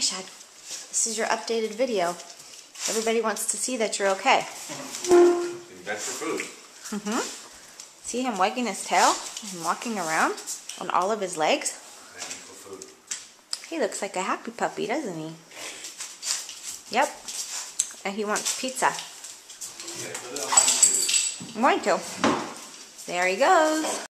Hey, Shad. This is your updated video. Everybody wants to see that you're okay. That's for food. Mm-hmm. See him wagging his tail and walking around on all of his legs? He looks like a happy puppy, doesn't he? Yep. And he wants pizza. I'm going to. There he goes.